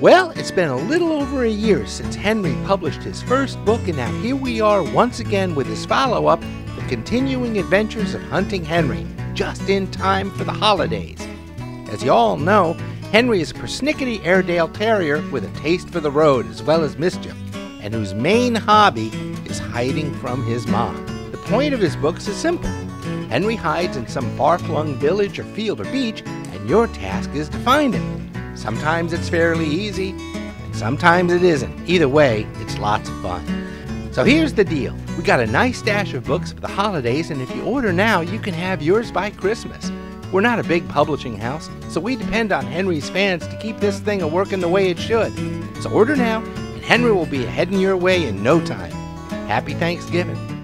Well, it's been a little over a year since Henry published his first book, and now here we are once again with his follow up, The Continuing Adventures of Hunting Henry, just in time for the holidays. As you all know, Henry is a persnickety Airedale Terrier with a taste for the road as well as mischief, and whose main hobby is hiding from his mom. The point of his books is simple Henry hides in some far flung village or field or beach, and your task is to find him. Sometimes it's fairly easy, and sometimes it isn't. Either way, it's lots of fun. So here's the deal we got a nice stash of books for the holidays, and if you order now, you can have yours by Christmas. We're not a big publishing house, so we depend on Henry's fans to keep this thing a working the way it should. So order now, and Henry will be heading your way in no time. Happy Thanksgiving.